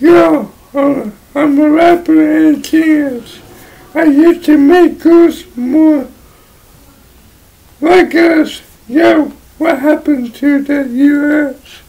Yo, uh, I'm a rapper and tears. I used to make girls more like us. Yo, what happened to the U.S.?